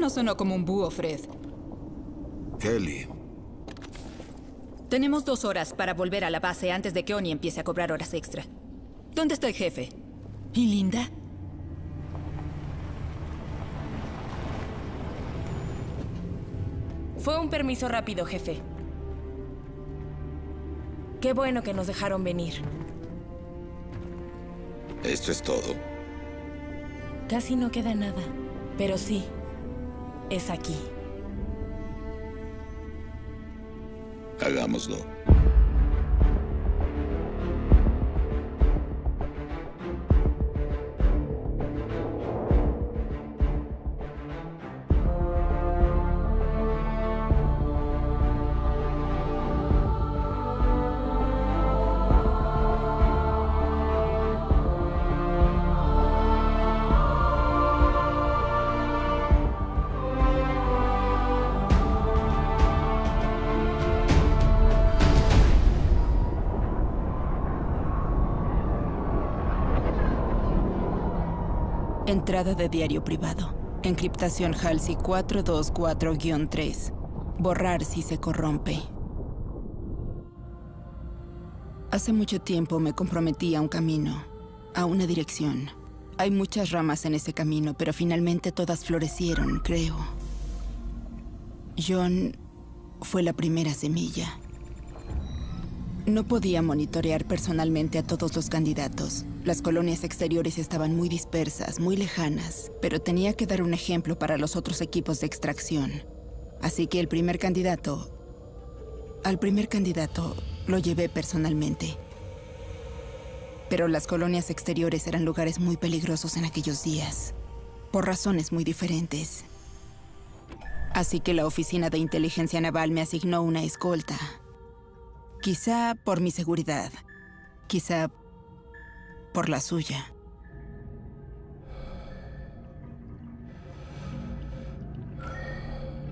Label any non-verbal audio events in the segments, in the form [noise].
no sonó como un búho, Fred. Kelly. Tenemos dos horas para volver a la base antes de que Oni empiece a cobrar horas extra. ¿Dónde está el jefe? ¿Y Linda? Fue un permiso rápido, jefe. Qué bueno que nos dejaron venir. Esto es todo. Casi no queda nada. Pero sí, es aquí. Hagámoslo. Entrada de diario privado. Encriptación Halsey 424-3. Borrar si se corrompe. Hace mucho tiempo me comprometí a un camino, a una dirección. Hay muchas ramas en ese camino, pero finalmente todas florecieron, creo. John fue la primera semilla. No podía monitorear personalmente a todos los candidatos. Las colonias exteriores estaban muy dispersas, muy lejanas, pero tenía que dar un ejemplo para los otros equipos de extracción. Así que el primer candidato... Al primer candidato lo llevé personalmente. Pero las colonias exteriores eran lugares muy peligrosos en aquellos días, por razones muy diferentes. Así que la Oficina de Inteligencia Naval me asignó una escolta. Quizá por mi seguridad. Quizá por la suya.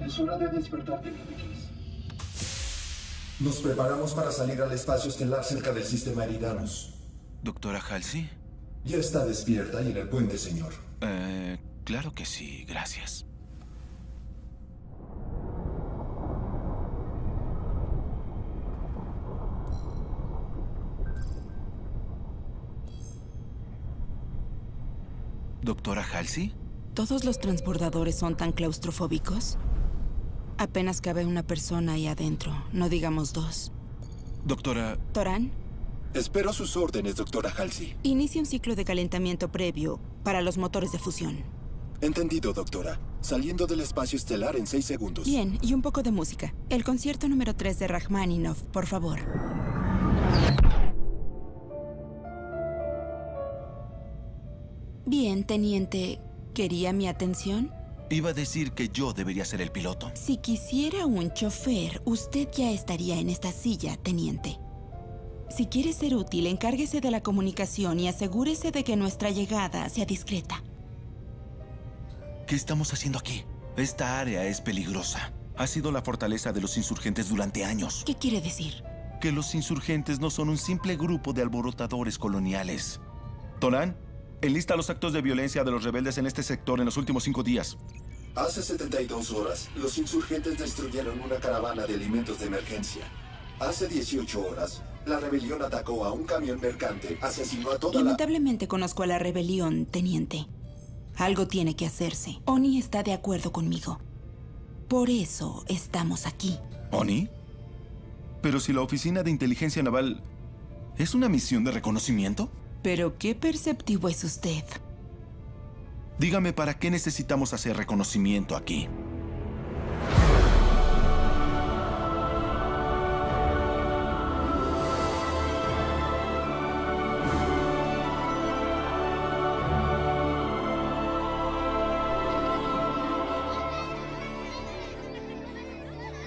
Es hora de despertarte, Nos preparamos para salir al espacio estelar cerca del sistema Eridanos. ¿Doctora Halsey? Ya está despierta y en el puente, señor. Eh, claro que sí, gracias. ¿Doctora Halsey? ¿Todos los transbordadores son tan claustrofóbicos? Apenas cabe una persona ahí adentro, no digamos dos. Doctora... ¿Torán? Espero sus órdenes, doctora Halsey. Inicia un ciclo de calentamiento previo para los motores de fusión. Entendido, doctora. Saliendo del espacio estelar en seis segundos. Bien, y un poco de música. El concierto número 3 de Rachmaninoff, por favor. Bien, teniente. ¿Quería mi atención? Iba a decir que yo debería ser el piloto. Si quisiera un chofer, usted ya estaría en esta silla, teniente. Si quiere ser útil, encárguese de la comunicación y asegúrese de que nuestra llegada sea discreta. ¿Qué estamos haciendo aquí? Esta área es peligrosa. Ha sido la fortaleza de los insurgentes durante años. ¿Qué quiere decir? Que los insurgentes no son un simple grupo de alborotadores coloniales. ¿Torán? Enlista los actos de violencia de los rebeldes en este sector en los últimos cinco días. Hace 72 horas, los insurgentes destruyeron una caravana de alimentos de emergencia. Hace 18 horas, la rebelión atacó a un camión mercante, asesinó a toda Lamentablemente conozco a la rebelión, teniente. Algo tiene que hacerse. Oni está de acuerdo conmigo. Por eso estamos aquí. ¿Oni? Pero si la Oficina de Inteligencia Naval es una misión de reconocimiento. Pero qué perceptivo es usted. Dígame, ¿para qué necesitamos hacer reconocimiento aquí?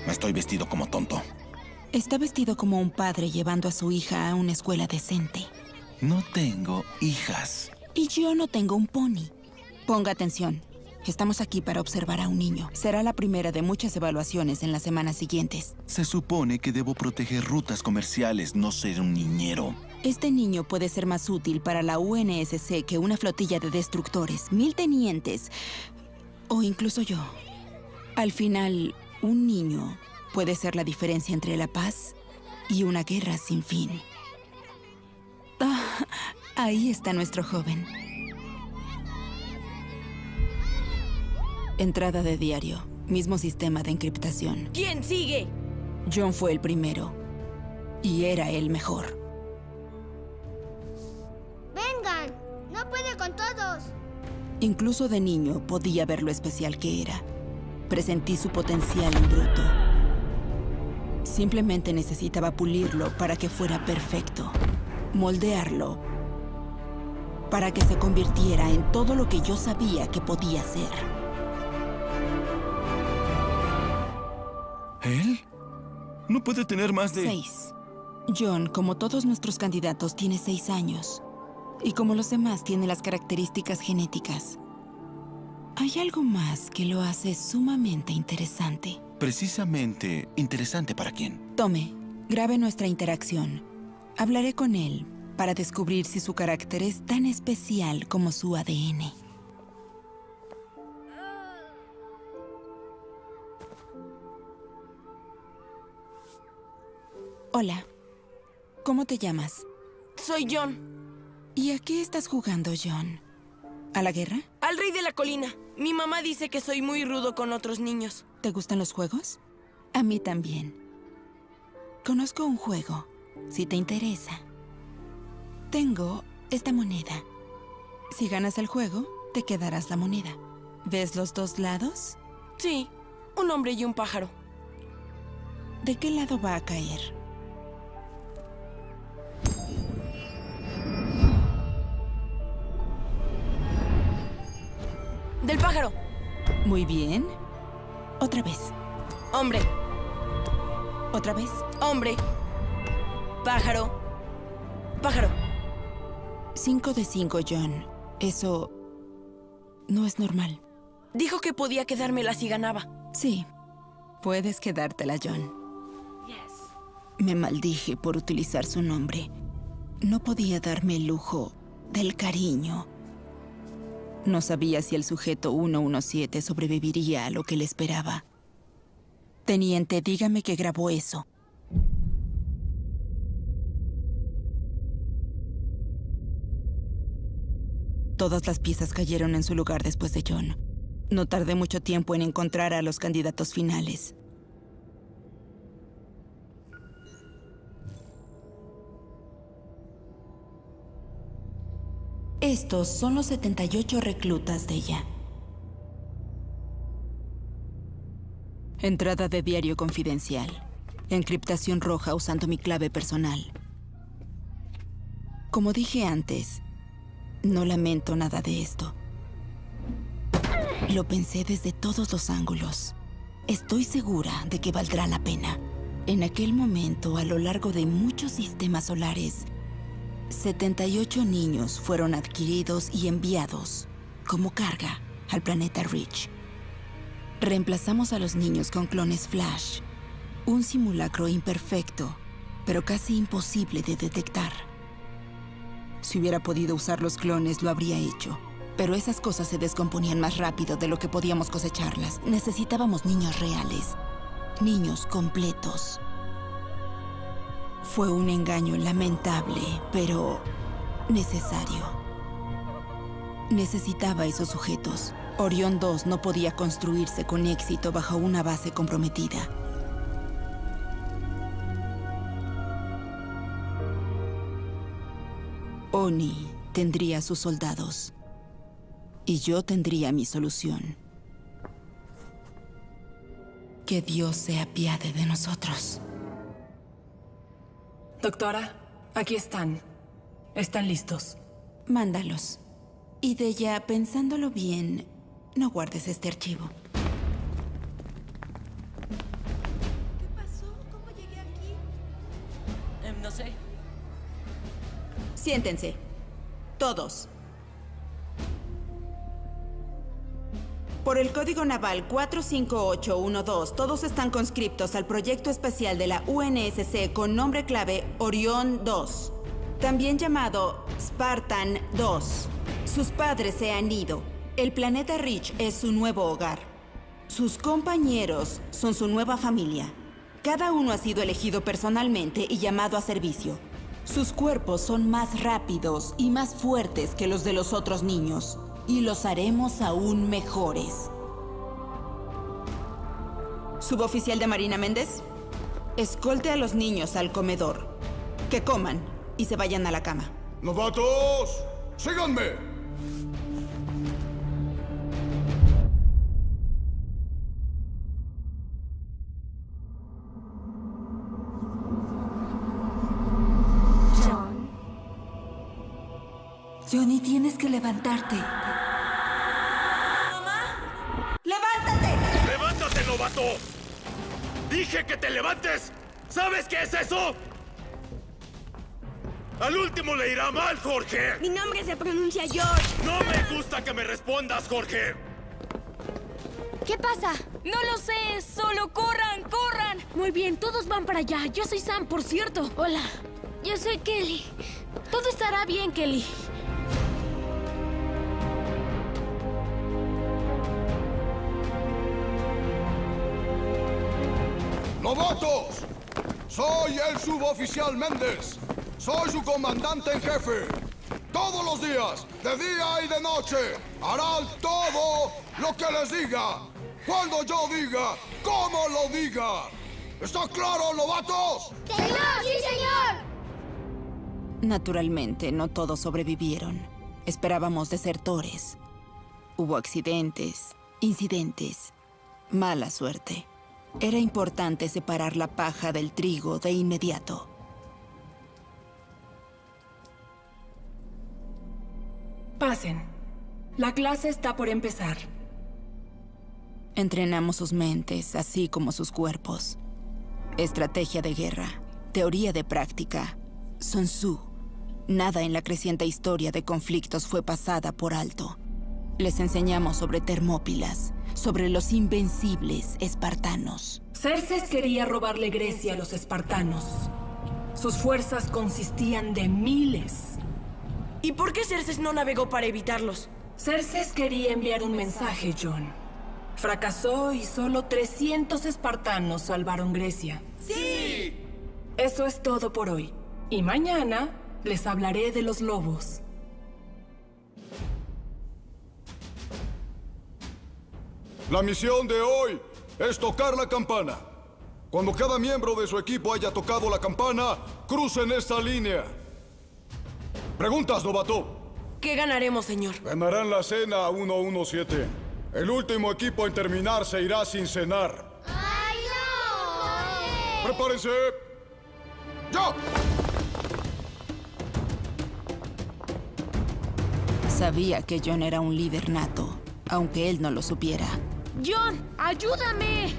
Estoy vestido como tonto. Está vestido como un padre llevando a su hija a una escuela decente. No tengo hijas. Y yo no tengo un pony. Ponga atención. Estamos aquí para observar a un niño. Será la primera de muchas evaluaciones en las semanas siguientes. Se supone que debo proteger rutas comerciales, no ser un niñero. Este niño puede ser más útil para la UNSC que una flotilla de destructores, mil tenientes o incluso yo. Al final, un niño puede ser la diferencia entre la paz y una guerra sin fin. Ah, [laughs] ahí está nuestro joven. Entrada de diario. Mismo sistema de encriptación. ¿Quién sigue? John fue el primero. Y era el mejor. ¡Vengan! ¡No puede con todos! Incluso de niño podía ver lo especial que era. Presentí su potencial en bruto. Simplemente necesitaba pulirlo para que fuera perfecto. Moldearlo para que se convirtiera en todo lo que yo sabía que podía ser. ¿Él? No puede tener más de... Seis. John, como todos nuestros candidatos, tiene seis años. Y como los demás, tiene las características genéticas. Hay algo más que lo hace sumamente interesante. Precisamente interesante para quién. Tome, grabe nuestra interacción. Hablaré con él para descubrir si su carácter es tan especial como su ADN. Hola. ¿Cómo te llamas? Soy John. ¿Y a qué estás jugando, John? ¿A la guerra? Al rey de la colina. Mi mamá dice que soy muy rudo con otros niños. ¿Te gustan los juegos? A mí también. Conozco un juego, si te interesa. Tengo esta moneda. Si ganas el juego, te quedarás la moneda. ¿Ves los dos lados? Sí, un hombre y un pájaro. ¿De qué lado va a caer? Del pájaro. Muy bien. Otra vez. Hombre. Otra vez. Hombre. Pájaro. Pájaro. Cinco de cinco, John. Eso no es normal. Dijo que podía quedármela si ganaba. Sí, puedes quedártela, John. Me maldije por utilizar su nombre. No podía darme el lujo del cariño. No sabía si el sujeto 117 sobreviviría a lo que le esperaba. Teniente, dígame que grabó eso. Todas las piezas cayeron en su lugar después de John. No tardé mucho tiempo en encontrar a los candidatos finales. Estos son los 78 reclutas de ella. Entrada de diario confidencial. Encriptación roja usando mi clave personal. Como dije antes, no lamento nada de esto. Lo pensé desde todos los ángulos. Estoy segura de que valdrá la pena. En aquel momento, a lo largo de muchos sistemas solares, 78 niños fueron adquiridos y enviados como carga al planeta Rich. Reemplazamos a los niños con clones Flash, un simulacro imperfecto, pero casi imposible de detectar. Si hubiera podido usar los clones, lo habría hecho. Pero esas cosas se descomponían más rápido de lo que podíamos cosecharlas. Necesitábamos niños reales. Niños completos. Fue un engaño lamentable, pero necesario. Necesitaba esos sujetos. Orión 2 no podía construirse con éxito bajo una base comprometida. Oni tendría sus soldados. Y yo tendría mi solución. Que Dios se apiade de nosotros. Doctora, aquí están. Están listos. Mándalos. Y de ya, pensándolo bien, no guardes este archivo. Siéntense. Todos. Por el Código Naval 45812, todos están conscriptos al proyecto especial de la UNSC con nombre clave Orión 2, también llamado Spartan 2. Sus padres se han ido. El planeta Rich es su nuevo hogar. Sus compañeros son su nueva familia. Cada uno ha sido elegido personalmente y llamado a servicio. Sus cuerpos son más rápidos y más fuertes que los de los otros niños. Y los haremos aún mejores. Suboficial de Marina Méndez, escolte a los niños al comedor. Que coman y se vayan a la cama. ¡Novatos! ¡Síganme! Johnny, tienes que levantarte. ¡Mamá! ¡Levántate! ¡Levántate, novato! ¡Dije que te levantes! ¿Sabes qué es eso? Al último le irá mal, Jorge. Mi nombre se pronuncia George. No me gusta que me respondas, Jorge. ¿Qué pasa? No lo sé, solo corran, corran. Muy bien, todos van para allá. Yo soy Sam, por cierto. Hola, yo soy Kelly. Todo estará bien, Kelly. ¡Novatos! Soy el suboficial Méndez. Soy su comandante en jefe. Todos los días, de día y de noche, harán todo lo que les diga. Cuando yo diga, como lo diga. ¿Está claro, novatos? ¡Señor, sí, señor! Naturalmente, no todos sobrevivieron. Esperábamos desertores. Hubo accidentes, incidentes, mala suerte. Era importante separar la paja del trigo de inmediato. Pasen. La clase está por empezar. Entrenamos sus mentes, así como sus cuerpos. Estrategia de guerra, teoría de práctica, Sun Tzu. Nada en la creciente historia de conflictos fue pasada por alto. Les enseñamos sobre Termópilas, sobre los invencibles espartanos. Cerces quería robarle Grecia a los espartanos. Sus fuerzas consistían de miles. ¿Y por qué Cerces no navegó para evitarlos? Cerces quería enviar un mensaje, John. Fracasó y solo 300 espartanos salvaron Grecia. ¡Sí! Eso es todo por hoy. Y mañana les hablaré de los lobos. La misión de hoy es tocar la campana. Cuando cada miembro de su equipo haya tocado la campana, crucen esta línea. ¿Preguntas, novato? ¿Qué ganaremos, señor? Ganarán la cena 117. El último equipo en terminar se irá sin cenar. ¡Ay, no! ¡Prepárense! ¡Ya! Sabía que John era un líder nato, aunque él no lo supiera. John, ayúdame.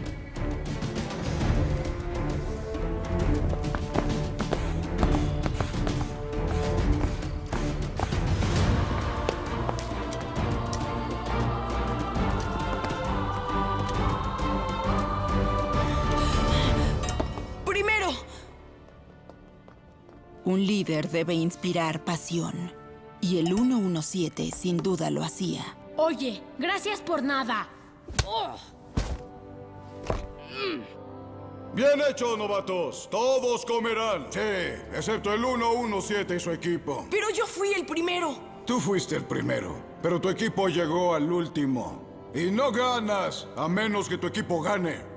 ¡Primero! Un líder debe inspirar pasión. Y el 117 sin duda lo hacía. Oye, gracias por nada. Oh. Bien hecho, novatos. Todos comerán. Sí, excepto el 117 y su equipo. Pero yo fui el primero. Tú fuiste el primero, pero tu equipo llegó al último. Y no ganas, a menos que tu equipo gane.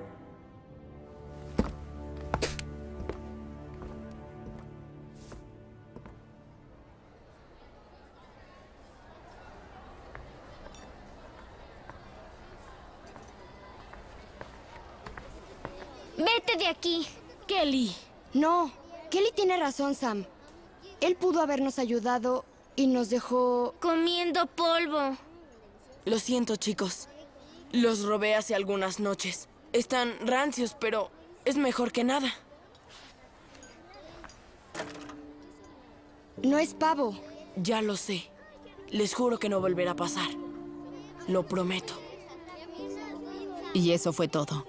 No, Kelly tiene razón, Sam. Él pudo habernos ayudado y nos dejó... Comiendo polvo. Lo siento, chicos. Los robé hace algunas noches. Están rancios, pero es mejor que nada. No es pavo. Ya lo sé. Les juro que no volverá a pasar. Lo prometo. Y eso fue todo.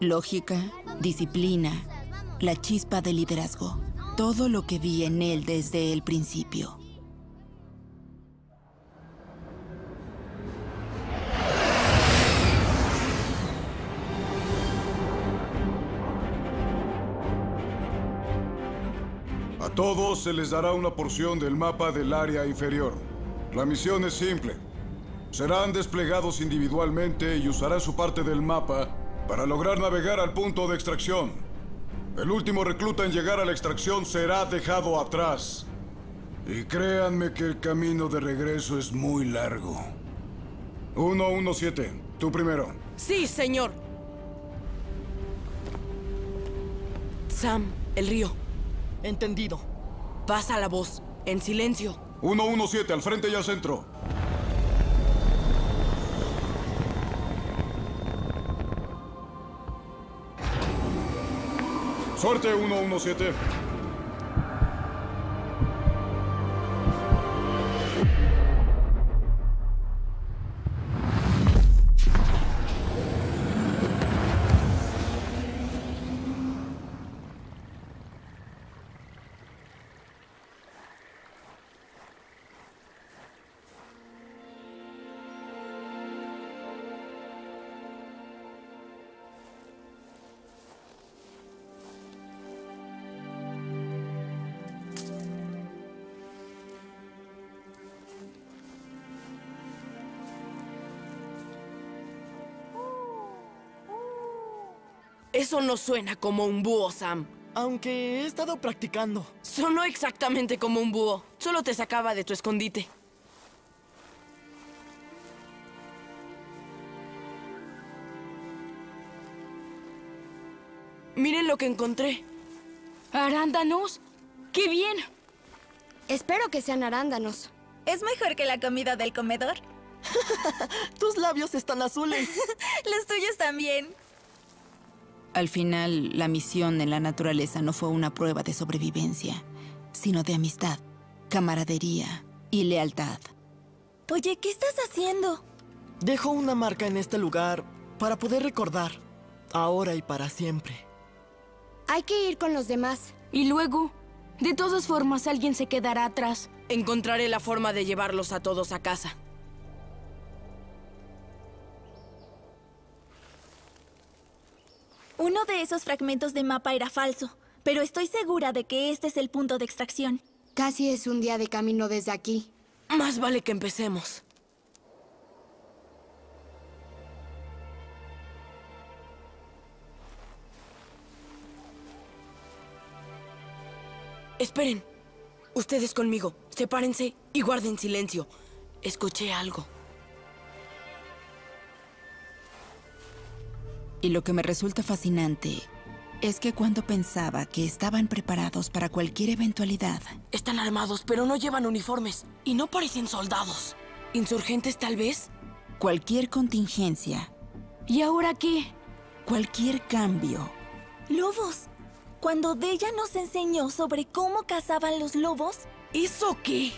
Lógica, disciplina, la chispa de liderazgo, todo lo que vi en él desde el principio. A todos se les dará una porción del mapa del área inferior. La misión es simple. Serán desplegados individualmente y usarán su parte del mapa para lograr navegar al punto de extracción. El último recluta en llegar a la extracción será dejado atrás. Y créanme que el camino de regreso es muy largo. 117, tú primero. Sí, señor. Sam, el río. Entendido. Pasa la voz, en silencio. 117, al frente y al centro. Suerte, 117. Eso no suena como un búho, Sam. Aunque he estado practicando. Sonó exactamente como un búho. Solo te sacaba de tu escondite. Miren lo que encontré. ¿Arándanos? ¡Qué bien! Espero que sean arándanos. ¿Es mejor que la comida del comedor? [laughs] Tus labios están azules. [laughs] Los tuyos también. Al final, la misión en la naturaleza no fue una prueba de sobrevivencia, sino de amistad, camaradería y lealtad. Oye, ¿qué estás haciendo? Dejo una marca en este lugar para poder recordar, ahora y para siempre. Hay que ir con los demás. Y luego, de todas formas, alguien se quedará atrás. Encontraré la forma de llevarlos a todos a casa. Uno de esos fragmentos de mapa era falso, pero estoy segura de que este es el punto de extracción. Casi es un día de camino desde aquí. Más vale que empecemos. Esperen. Ustedes conmigo. Sepárense y guarden silencio. Escuché algo. Y lo que me resulta fascinante es que cuando pensaba que estaban preparados para cualquier eventualidad, Están armados, pero no llevan uniformes. Y no parecen soldados. ¿Insurgentes tal vez? cualquier contingencia, ¿Y ahora qué? cualquier cambio, ¡Lobos! Cuando Deya nos enseñó sobre cómo cazaban los lobos, ¿Eso qué?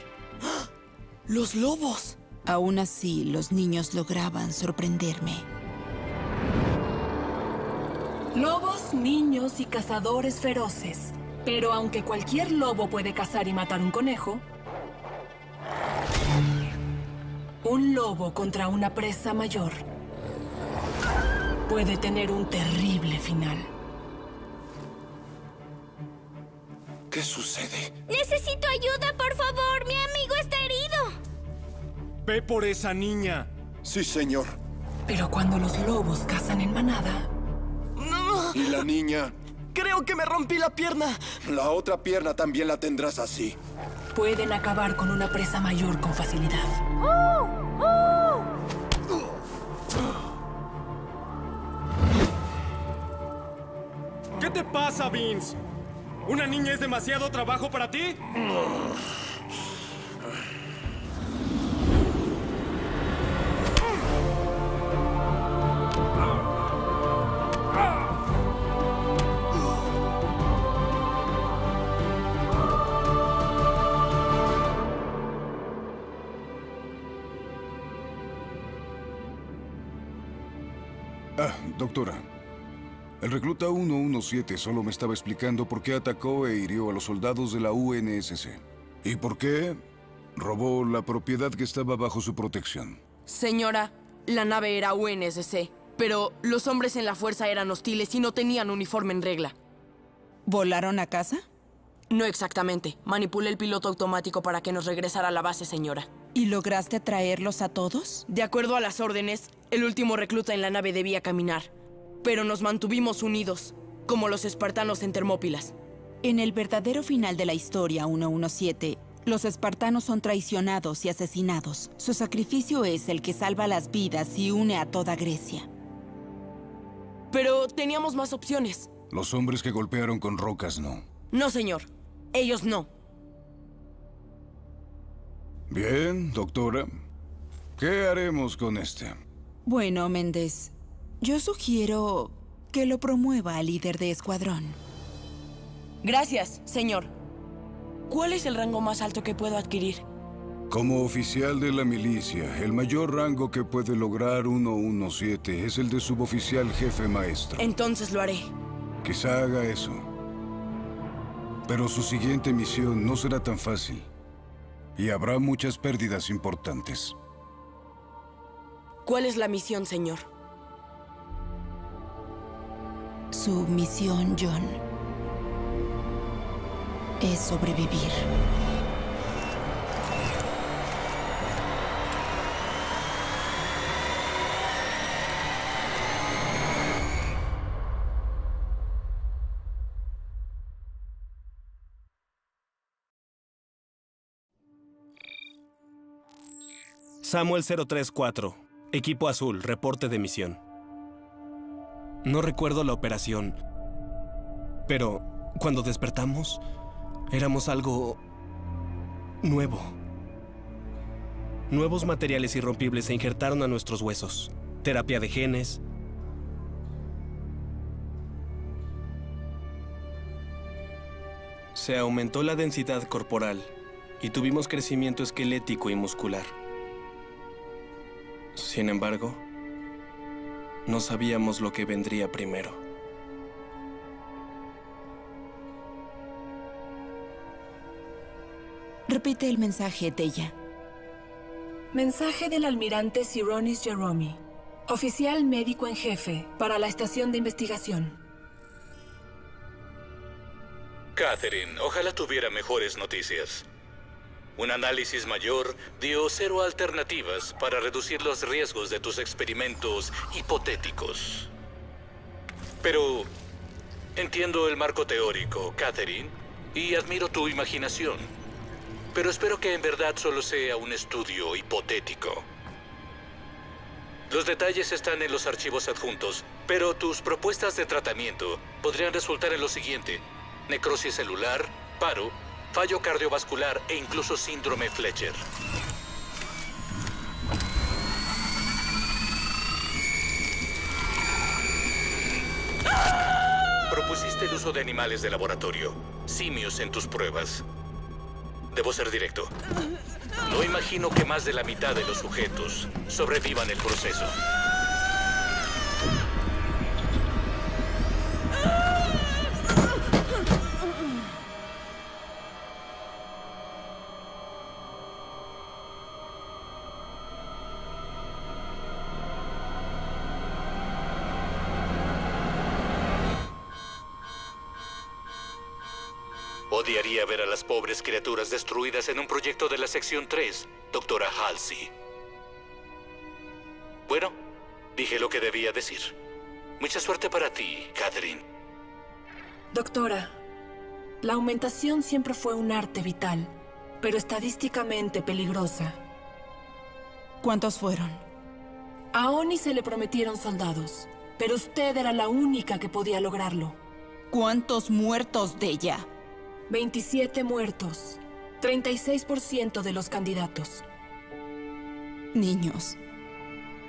¡Ah! ¡Los lobos! aún así los niños lograban sorprenderme. Lobos, niños y cazadores feroces. Pero aunque cualquier lobo puede cazar y matar un conejo, un lobo contra una presa mayor puede tener un terrible final. ¿Qué sucede? Necesito ayuda, por favor. Mi amigo está herido. Ve por esa niña. Sí, señor. Pero cuando los lobos cazan en manada, ¿Y la niña? Creo que me rompí la pierna. La otra pierna también la tendrás así. pueden acabar con una presa mayor con facilidad. ¿Qué te pasa, Vince? ¿Una niña es demasiado trabajo para ti? Doctora. El recluta 117 solo me estaba explicando por qué atacó e hirió a los soldados de la UNSC. ¿Y por qué? Robó la propiedad que estaba bajo su protección. Señora, la nave era UNSC, pero los hombres en la fuerza eran hostiles y no tenían uniforme en regla. ¿Volaron a casa? No exactamente. Manipulé el piloto automático para que nos regresara a la base, señora. ¿Y lograste traerlos a todos? De acuerdo a las órdenes, el último recluta en la nave debía caminar. Pero nos mantuvimos unidos, como los espartanos en Termópilas. En el verdadero final de la historia 117, los espartanos son traicionados y asesinados. Su sacrificio es el que salva las vidas y une a toda Grecia. Pero teníamos más opciones. Los hombres que golpearon con rocas no. No, señor. Ellos no. Bien, doctora. ¿Qué haremos con este? Bueno, Méndez, yo sugiero que lo promueva al líder de escuadrón. Gracias, señor. ¿Cuál es el rango más alto que puedo adquirir? Como oficial de la milicia, el mayor rango que puede lograr 117 es el de suboficial jefe maestro. Entonces lo haré. Quizá haga eso. Pero su siguiente misión no será tan fácil. Y habrá muchas pérdidas importantes. ¿Cuál es la misión, señor? Su misión, John, es sobrevivir. Samuel 034, Equipo Azul, reporte de misión. No recuerdo la operación, pero cuando despertamos, éramos algo nuevo. Nuevos materiales irrompibles se injertaron a nuestros huesos. Terapia de genes. Se aumentó la densidad corporal y tuvimos crecimiento esquelético y muscular. Sin embargo, no sabíamos lo que vendría primero. Repite el mensaje, Teya. Mensaje del almirante Sironis Jeromi, oficial médico en jefe para la estación de investigación. Catherine, ojalá tuviera mejores noticias. Un análisis mayor dio cero alternativas para reducir los riesgos de tus experimentos hipotéticos. Pero entiendo el marco teórico, Catherine, y admiro tu imaginación. Pero espero que en verdad solo sea un estudio hipotético. Los detalles están en los archivos adjuntos, pero tus propuestas de tratamiento podrían resultar en lo siguiente. Necrosis celular, paro, fallo cardiovascular e incluso síndrome Fletcher. Propusiste el uso de animales de laboratorio, simios en tus pruebas. Debo ser directo. No imagino que más de la mitad de los sujetos sobrevivan el proceso. Odiaría ver a las pobres criaturas destruidas en un proyecto de la sección 3, doctora Halsey. Bueno, dije lo que debía decir. Mucha suerte para ti, Catherine. Doctora, la aumentación siempre fue un arte vital, pero estadísticamente peligrosa. ¿Cuántos fueron? A Oni se le prometieron soldados, pero usted era la única que podía lograrlo. ¿Cuántos muertos de ella? 27 muertos. 36% de los candidatos. Niños.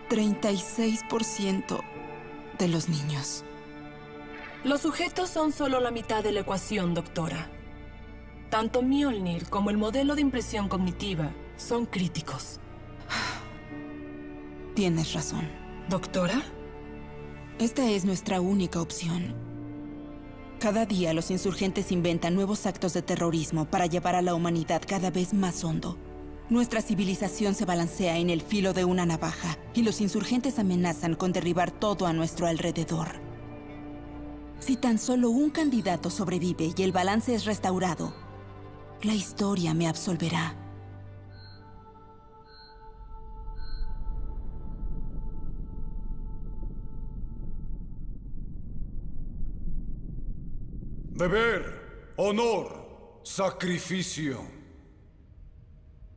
36% de los niños. Los sujetos son solo la mitad de la ecuación, doctora. Tanto Mjolnir como el modelo de impresión cognitiva son críticos. [sighs] Tienes razón. ¿Doctora? Esta es nuestra única opción. Cada día los insurgentes inventan nuevos actos de terrorismo para llevar a la humanidad cada vez más hondo. Nuestra civilización se balancea en el filo de una navaja y los insurgentes amenazan con derribar todo a nuestro alrededor. Si tan solo un candidato sobrevive y el balance es restaurado, la historia me absolverá. Deber, honor, sacrificio.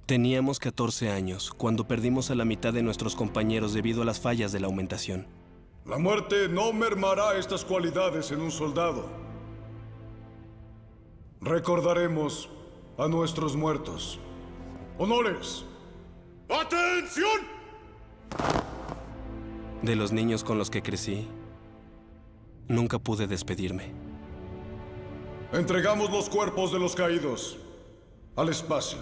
Teníamos 14 años cuando perdimos a la mitad de nuestros compañeros debido a las fallas de la aumentación. La muerte no mermará estas cualidades en un soldado. Recordaremos a nuestros muertos. Honores. ¡Atención! De los niños con los que crecí, nunca pude despedirme. Entregamos los cuerpos de los caídos al espacio.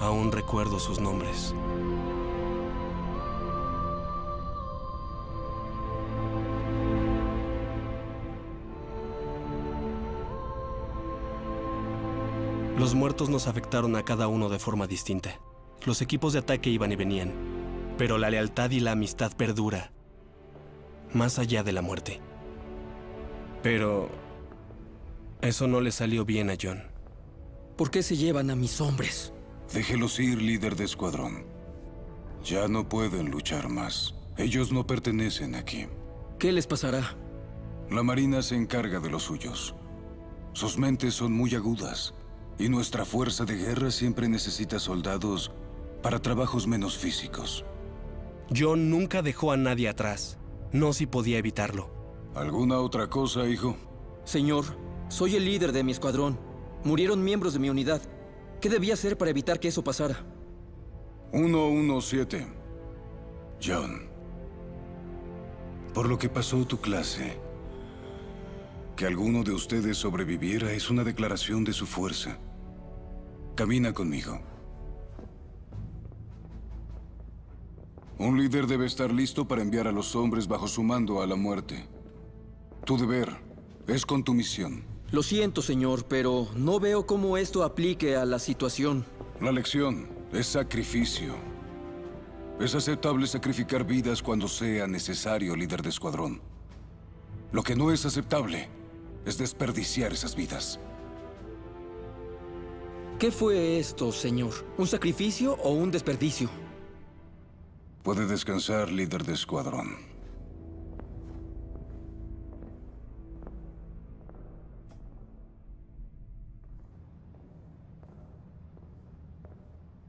Aún recuerdo sus nombres. Los muertos nos afectaron a cada uno de forma distinta. Los equipos de ataque iban y venían, pero la lealtad y la amistad perdura, más allá de la muerte. Pero eso no le salió bien a John. ¿Por qué se llevan a mis hombres? Déjelos ir, líder de escuadrón. Ya no pueden luchar más. Ellos no pertenecen aquí. ¿Qué les pasará? La Marina se encarga de los suyos. Sus mentes son muy agudas. Y nuestra fuerza de guerra siempre necesita soldados para trabajos menos físicos. John nunca dejó a nadie atrás. No si podía evitarlo. ¿Alguna otra cosa, hijo? Señor, soy el líder de mi escuadrón. Murieron miembros de mi unidad. ¿Qué debía hacer para evitar que eso pasara? 117. John. Por lo que pasó tu clase, que alguno de ustedes sobreviviera es una declaración de su fuerza. Camina conmigo. Un líder debe estar listo para enviar a los hombres bajo su mando a la muerte. Tu deber es con tu misión. Lo siento, señor, pero no veo cómo esto aplique a la situación. La lección es sacrificio. Es aceptable sacrificar vidas cuando sea necesario, líder de escuadrón. Lo que no es aceptable es desperdiciar esas vidas. ¿Qué fue esto, señor? ¿Un sacrificio o un desperdicio? Puede descansar, líder de escuadrón.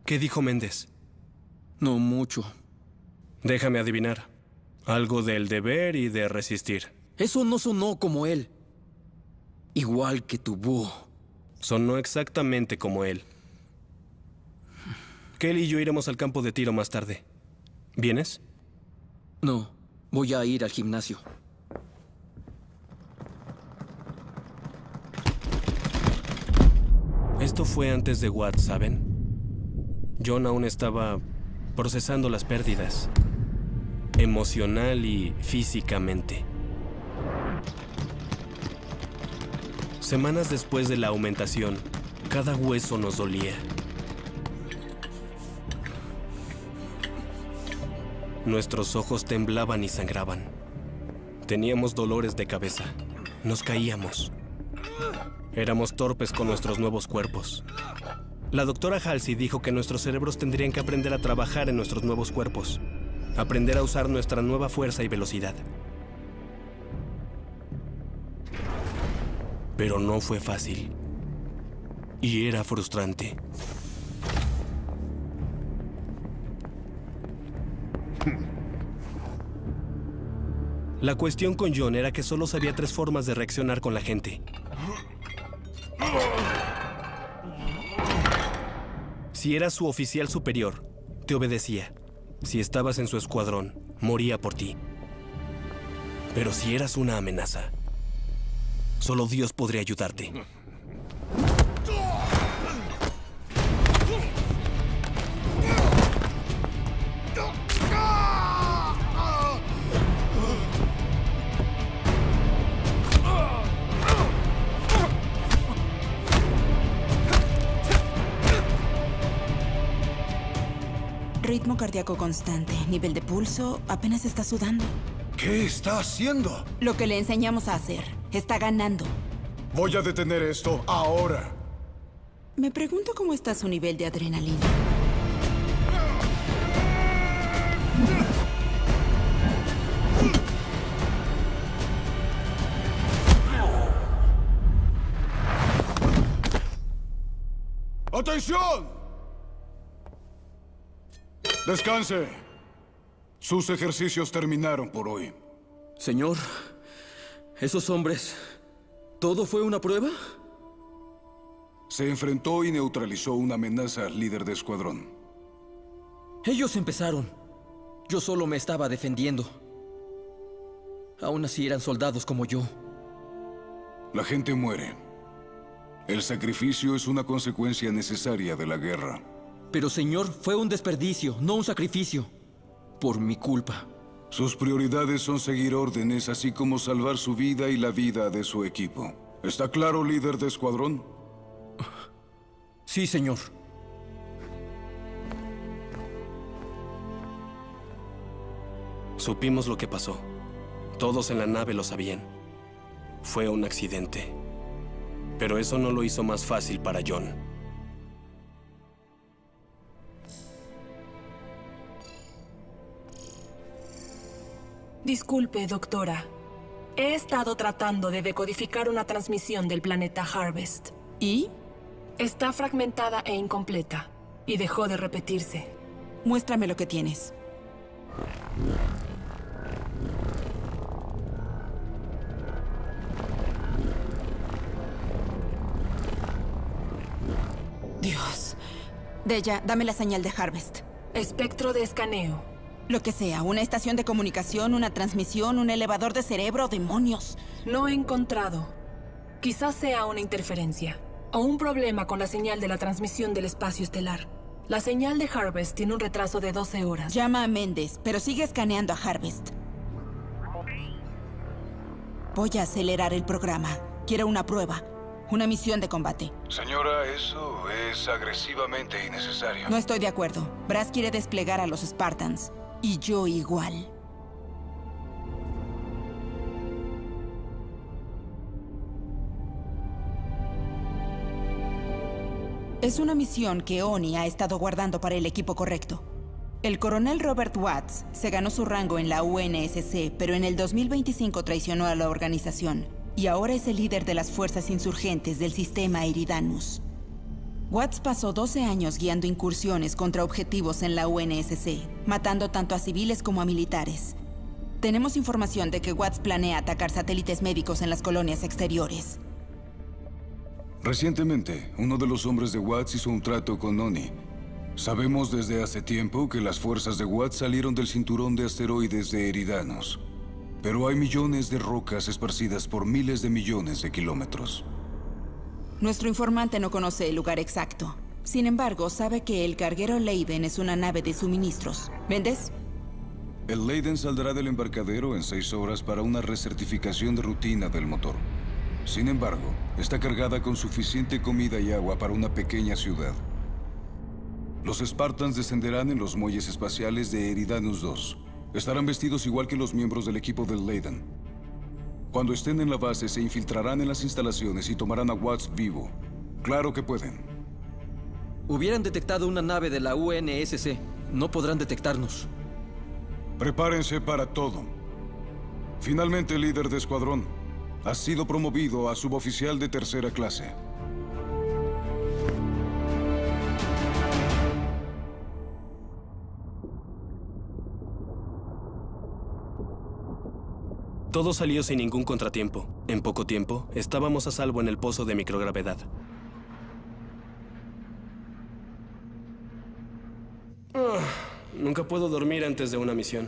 ¿Qué dijo Méndez? No mucho. Déjame adivinar. Algo del deber y de resistir. Eso no sonó como él. Igual que tu búho. Sonó exactamente como él. Kelly y yo iremos al campo de tiro más tarde. ¿Vienes? No, voy a ir al gimnasio. Esto fue antes de Watt, ¿saben? John aún estaba procesando las pérdidas, emocional y físicamente. Semanas después de la aumentación, cada hueso nos dolía. Nuestros ojos temblaban y sangraban. Teníamos dolores de cabeza. Nos caíamos. Éramos torpes con nuestros nuevos cuerpos. La doctora Halsey dijo que nuestros cerebros tendrían que aprender a trabajar en nuestros nuevos cuerpos. Aprender a usar nuestra nueva fuerza y velocidad. Pero no fue fácil. Y era frustrante. [laughs] La cuestión con John era que solo sabía tres formas de reaccionar con la gente. Si eras su oficial superior, te obedecía. Si estabas en su escuadrón, moría por ti. Pero si eras una amenaza, solo Dios podría ayudarte. Ritmo cardíaco constante, nivel de pulso, apenas está sudando. ¿Qué está haciendo? Lo que le enseñamos a hacer. Está ganando. Voy a detener esto ahora. Me pregunto cómo está su nivel de adrenalina. ¡Atención! Descanse. Sus ejercicios terminaron por hoy. Señor, esos hombres... ¿Todo fue una prueba? Se enfrentó y neutralizó una amenaza al líder de escuadrón. Ellos empezaron. Yo solo me estaba defendiendo. Aún así eran soldados como yo. La gente muere. El sacrificio es una consecuencia necesaria de la guerra. Pero señor, fue un desperdicio, no un sacrificio. Por mi culpa. Sus prioridades son seguir órdenes, así como salvar su vida y la vida de su equipo. ¿Está claro, líder de escuadrón? Sí, señor. Supimos lo que pasó. Todos en la nave lo sabían. Fue un accidente. Pero eso no lo hizo más fácil para John. Disculpe, doctora. He estado tratando de decodificar una transmisión del planeta Harvest. ¿Y? Está fragmentada e incompleta. Y dejó de repetirse. Muéstrame lo que tienes. Dios. Deya, dame la señal de Harvest. Espectro de escaneo. Lo que sea, una estación de comunicación, una transmisión, un elevador de cerebro, demonios. No he encontrado. Quizás sea una interferencia. O un problema con la señal de la transmisión del espacio estelar. La señal de Harvest tiene un retraso de 12 horas. Llama a Méndez, pero sigue escaneando a Harvest. Voy a acelerar el programa. Quiero una prueba. Una misión de combate. Señora, eso es agresivamente innecesario. No estoy de acuerdo. Brass quiere desplegar a los Spartans. Y yo igual. Es una misión que Oni ha estado guardando para el equipo correcto. El coronel Robert Watts se ganó su rango en la UNSC, pero en el 2025 traicionó a la organización y ahora es el líder de las fuerzas insurgentes del sistema Eridanus. Watts pasó 12 años guiando incursiones contra objetivos en la UNSC, matando tanto a civiles como a militares. Tenemos información de que Watts planea atacar satélites médicos en las colonias exteriores. Recientemente, uno de los hombres de Watts hizo un trato con Oni. Sabemos desde hace tiempo que las fuerzas de Watts salieron del cinturón de asteroides de Eridanos. Pero hay millones de rocas esparcidas por miles de millones de kilómetros. Nuestro informante no conoce el lugar exacto. Sin embargo, sabe que el carguero Leiden es una nave de suministros. ¿Vendes? El Leiden saldrá del embarcadero en seis horas para una recertificación de rutina del motor. Sin embargo, está cargada con suficiente comida y agua para una pequeña ciudad. Los Spartans descenderán en los muelles espaciales de Eridanus 2. Estarán vestidos igual que los miembros del equipo del Leiden. Cuando estén en la base, se infiltrarán en las instalaciones y tomarán a Watts vivo. Claro que pueden. Hubieran detectado una nave de la UNSC. No podrán detectarnos. Prepárense para todo. Finalmente, líder de escuadrón, has sido promovido a suboficial de tercera clase. Todo salió sin ningún contratiempo. En poco tiempo, estábamos a salvo en el pozo de microgravedad. Ah, nunca puedo dormir antes de una misión.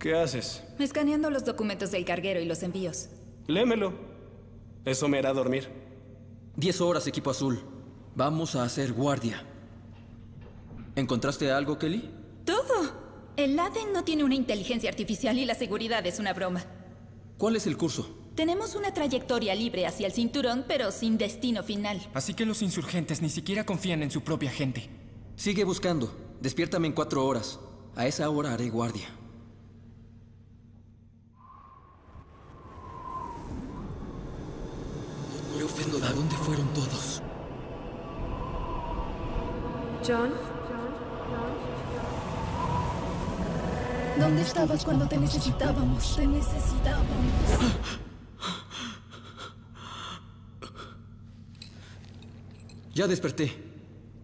¿Qué haces? Escaneando los documentos del carguero y los envíos. Lémelo. Eso me hará dormir. Diez horas, equipo azul. Vamos a hacer guardia. ¿Encontraste algo, Kelly? Todo. El LADEN no tiene una inteligencia artificial y la seguridad es una broma. ¿Cuál es el curso? Tenemos una trayectoria libre hacia el cinturón, pero sin destino final. Así que los insurgentes ni siquiera confían en su propia gente. Sigue buscando. Despiértame en cuatro horas. A esa hora haré guardia. Doctor ¿a dónde fueron todos? John. ¿Dónde estabas cuando te necesitábamos? Te necesitábamos. Ya desperté.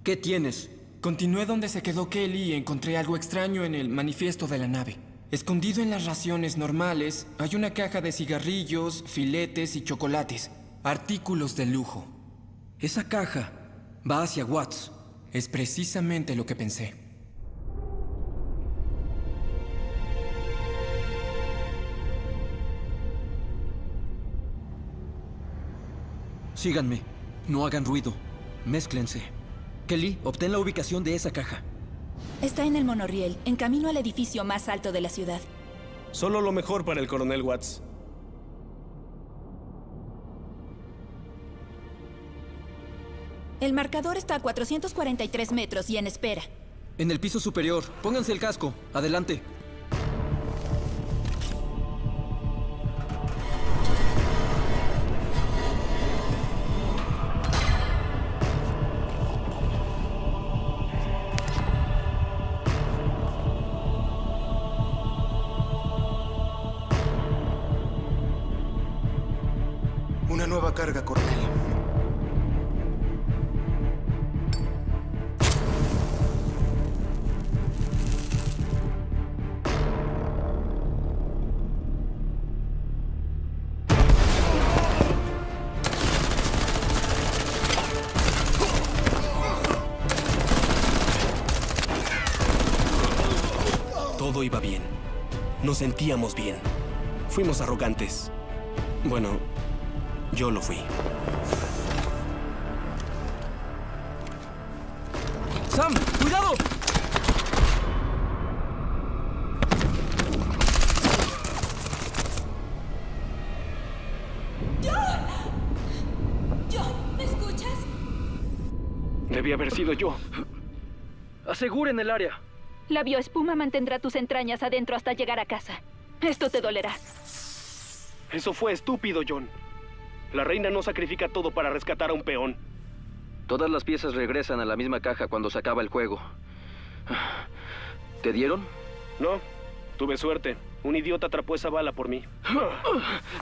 ¿Qué tienes? Continué donde se quedó Kelly y encontré algo extraño en el manifiesto de la nave. Escondido en las raciones normales hay una caja de cigarrillos, filetes y chocolates. Artículos de lujo. Esa caja va hacia Watts. Es precisamente lo que pensé. Síganme. No hagan ruido. Mézclense. Kelly, obtén la ubicación de esa caja. Está en el monorriel, en camino al edificio más alto de la ciudad. Solo lo mejor para el coronel Watts. El marcador está a 443 metros y en espera. En el piso superior. Pónganse el casco. Adelante. Nos sentíamos bien. Fuimos arrogantes. Bueno, yo lo fui. ¡Sam! ¡Cuidado! ¡John! ¡John! ¿Me escuchas? Debí haber sido yo. Aseguren el área. La bioespuma mantendrá tus entrañas adentro hasta llegar a casa. Esto te dolerá. Eso fue estúpido, John. La reina no sacrifica todo para rescatar a un peón. Todas las piezas regresan a la misma caja cuando se acaba el juego. ¿Te dieron? No, tuve suerte. Un idiota atrapó esa bala por mí.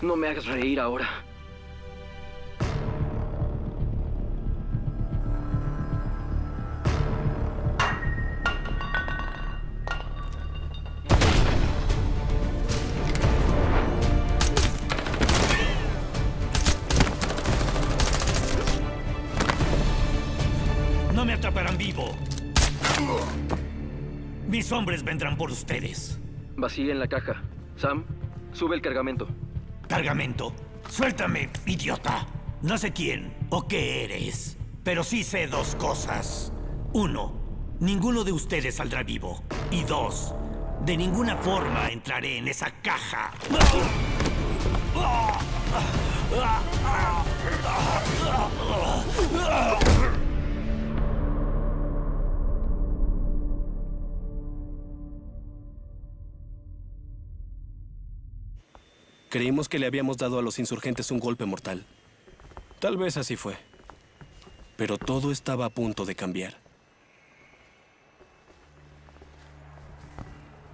No me hagas reír ahora. Mis hombres vendrán por ustedes. Vacíen la caja. Sam, sube el cargamento. ¿Cargamento? Suéltame, idiota. No sé quién o qué eres, pero sí sé dos cosas. Uno, ninguno de ustedes saldrá vivo. Y dos, de ninguna forma entraré en esa caja. Creímos que le habíamos dado a los insurgentes un golpe mortal. Tal vez así fue. Pero todo estaba a punto de cambiar.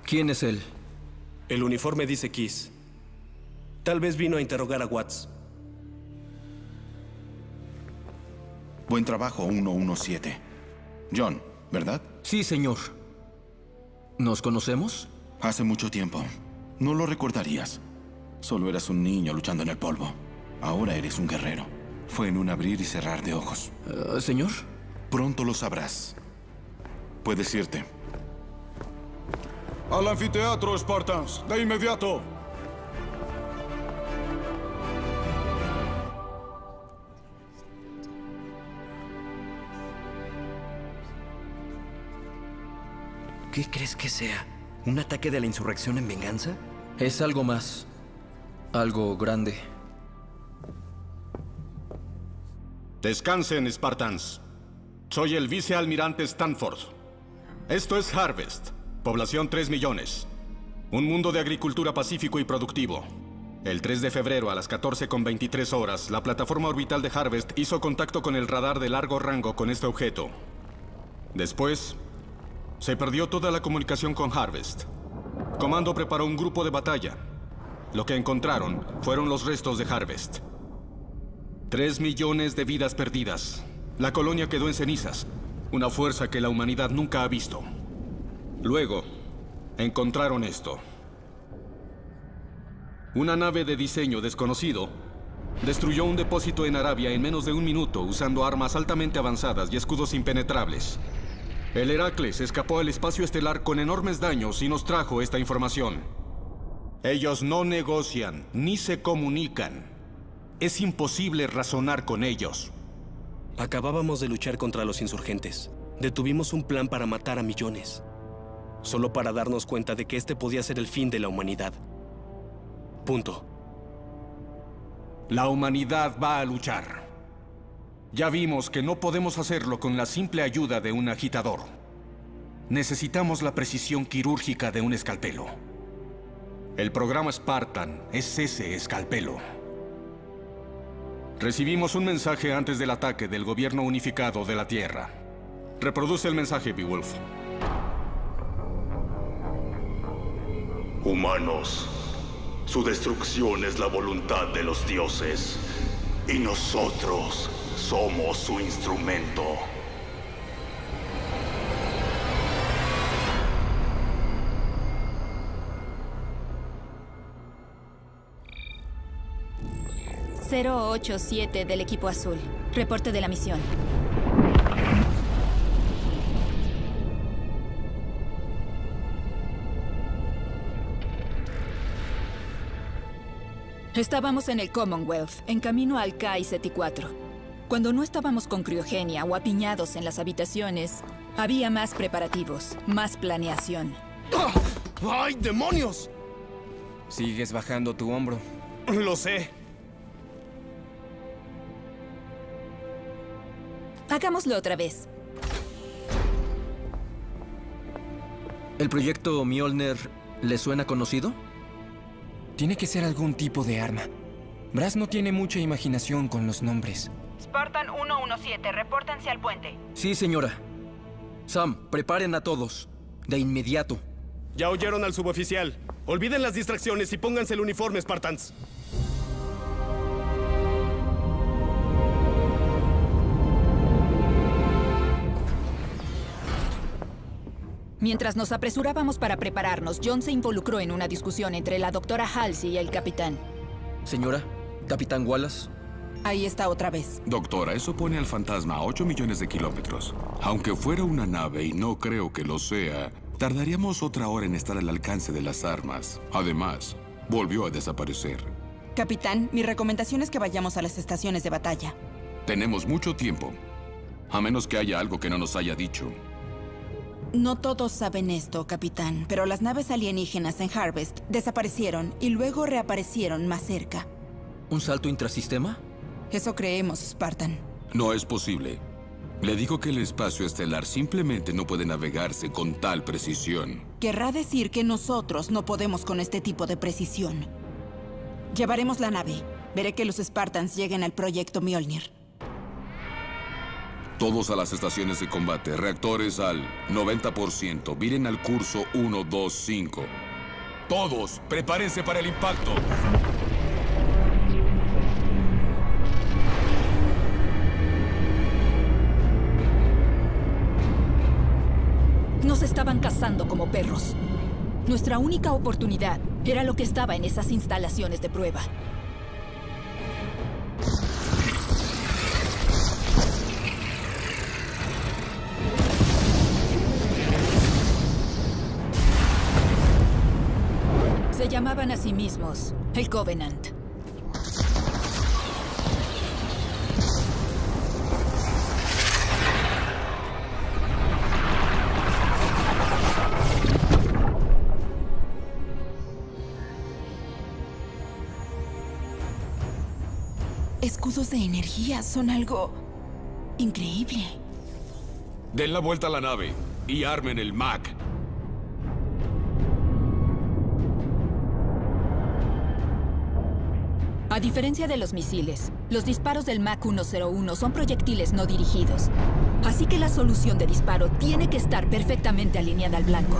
¿Quién es él? El uniforme dice Kiss. Tal vez vino a interrogar a Watts. Buen trabajo, 117. John, ¿verdad? Sí, señor. ¿Nos conocemos? Hace mucho tiempo. No lo recordarías. Solo eras un niño luchando en el polvo. Ahora eres un guerrero. Fue en un abrir y cerrar de ojos. Eh, ¿Señor? Pronto lo sabrás. Puedes irte. Al anfiteatro, Spartans, de inmediato. ¿Qué crees que sea? ¿Un ataque de la insurrección en venganza? Es algo más. Algo grande. Descansen, Spartans. Soy el vicealmirante Stanford. Esto es Harvest. Población 3 millones. Un mundo de agricultura pacífico y productivo. El 3 de febrero a las 14.23 horas, la plataforma orbital de Harvest hizo contacto con el radar de largo rango con este objeto. Después, se perdió toda la comunicación con Harvest. Comando preparó un grupo de batalla. Lo que encontraron fueron los restos de Harvest. Tres millones de vidas perdidas. La colonia quedó en cenizas. Una fuerza que la humanidad nunca ha visto. Luego, encontraron esto. Una nave de diseño desconocido destruyó un depósito en Arabia en menos de un minuto usando armas altamente avanzadas y escudos impenetrables. El Heracles escapó al espacio estelar con enormes daños y nos trajo esta información. Ellos no negocian ni se comunican. Es imposible razonar con ellos. Acabábamos de luchar contra los insurgentes. Detuvimos un plan para matar a millones. Solo para darnos cuenta de que este podía ser el fin de la humanidad. Punto. La humanidad va a luchar. Ya vimos que no podemos hacerlo con la simple ayuda de un agitador. Necesitamos la precisión quirúrgica de un escalpelo. El programa Spartan es ese escalpelo. Recibimos un mensaje antes del ataque del gobierno unificado de la Tierra. Reproduce el mensaje, Beowulf. Humanos, su destrucción es la voluntad de los dioses. Y nosotros somos su instrumento. ...087 del equipo azul. Reporte de la misión. Estábamos en el Commonwealth, en camino al CAI 4 Cuando no estábamos con criogenia o apiñados en las habitaciones, había más preparativos, más planeación. ¡Ay, demonios! Sigues bajando tu hombro. Lo sé. Hagámoslo otra vez. ¿El proyecto Mjolnir le suena conocido? Tiene que ser algún tipo de arma. Brass no tiene mucha imaginación con los nombres. Spartan 117, repórtense al puente. Sí, señora. Sam, preparen a todos. De inmediato. Ya oyeron al suboficial. Olviden las distracciones y pónganse el uniforme, Spartans. Mientras nos apresurábamos para prepararnos, John se involucró en una discusión entre la doctora Halsey y el capitán. Señora, capitán Wallace. Ahí está otra vez. Doctora, eso pone al fantasma a 8 millones de kilómetros. Aunque fuera una nave, y no creo que lo sea, tardaríamos otra hora en estar al alcance de las armas. Además, volvió a desaparecer. Capitán, mi recomendación es que vayamos a las estaciones de batalla. Tenemos mucho tiempo. A menos que haya algo que no nos haya dicho. No todos saben esto, capitán, pero las naves alienígenas en Harvest desaparecieron y luego reaparecieron más cerca. ¿Un salto intrasistema? Eso creemos, Spartan. No es posible. Le digo que el espacio estelar simplemente no puede navegarse con tal precisión. Querrá decir que nosotros no podemos con este tipo de precisión. Llevaremos la nave. Veré que los Spartans lleguen al proyecto Mjolnir. Todos a las estaciones de combate. Reactores al 90%. Viren al curso 125. Todos, prepárense para el impacto. Nos estaban cazando como perros. Nuestra única oportunidad era lo que estaba en esas instalaciones de prueba. Sí mismos el Covenant. Escudos de energía son algo increíble. Den la vuelta a la nave y armen el Mac. Diferencia de los misiles, los disparos del Mac 101 son proyectiles no dirigidos. Así que la solución de disparo tiene que estar perfectamente alineada al blanco.